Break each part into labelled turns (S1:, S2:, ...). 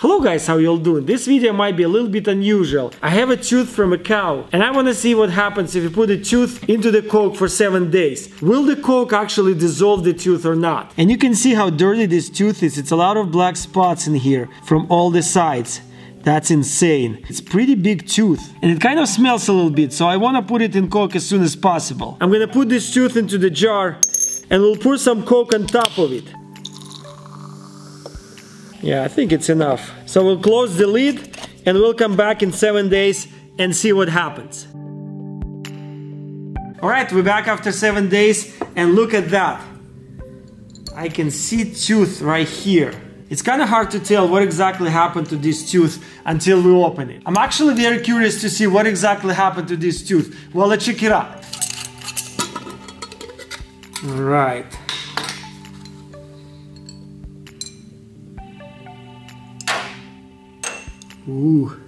S1: Hello guys, how you all doing? This video might be a little bit unusual. I have a tooth from a cow and I want to see what happens if you put a tooth into the coke for 7 days. Will the coke actually dissolve the tooth or not? And you can see how dirty this tooth is. It's a lot of black spots in here from all the sides. That's insane. It's pretty big tooth and it kind of smells a little bit so I want to put it in coke as soon as possible. I'm gonna put this tooth into the jar and we'll pour some coke on top of it. Yeah, I think it's enough. So we'll close the lid and we'll come back in seven days and see what happens. All right, we're back after seven days and look at that. I can see tooth right here. It's kind of hard to tell what exactly happened to this tooth until we open it. I'm actually very curious to see what exactly happened to this tooth. Well, let's check it out. All right. Ooh.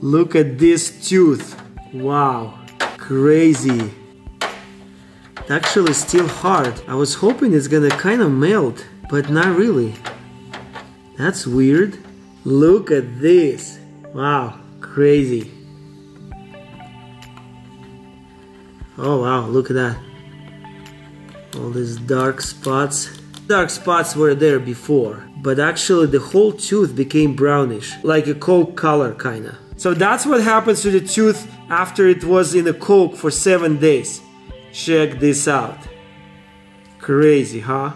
S1: Look at this tooth. Wow. Crazy. It's actually still hard. I was hoping it's gonna kind of melt, but not really. That's weird. Look at this. Wow. Crazy. Oh wow, look at that. All these dark spots. Dark spots were there before, but actually the whole tooth became brownish, like a coke color kinda. So that's what happens to the tooth after it was in a coke for 7 days. Check this out. Crazy, huh?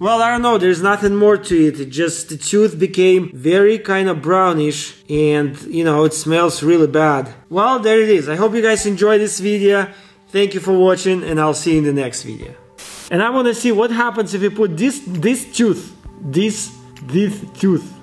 S1: Well, I don't know, there's nothing more to it. it just the tooth became very kind of brownish and, you know, it smells really bad. Well, there it is. I hope you guys enjoyed this video. Thank you for watching and I'll see you in the next video. And I want to see what happens if you put this this tooth, this this tooth